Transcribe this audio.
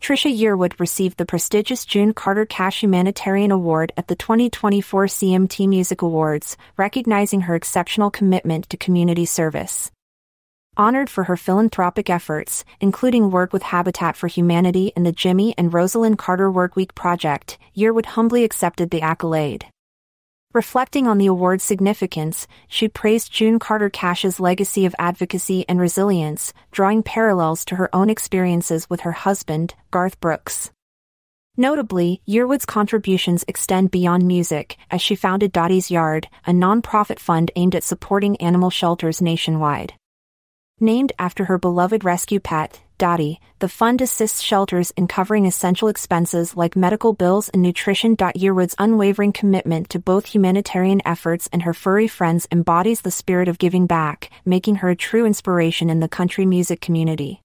Trisha Yearwood received the prestigious June Carter Cash Humanitarian Award at the 2024 CMT Music Awards, recognizing her exceptional commitment to community service. Honored for her philanthropic efforts, including work with Habitat for Humanity and the Jimmy and Rosalynn Carter Workweek Project, Yearwood humbly accepted the accolade. Reflecting on the award's significance, she praised June Carter Cash's legacy of advocacy and resilience, drawing parallels to her own experiences with her husband, Garth Brooks. Notably, Yearwood's contributions extend beyond music, as she founded Dottie's Yard, a nonprofit fund aimed at supporting animal shelters nationwide. Named after her beloved rescue pet, Dottie, the fund assists shelters in covering essential expenses like medical bills and nutrition. Yearwood's unwavering commitment to both humanitarian efforts and her furry friends embodies the spirit of giving back, making her a true inspiration in the country music community.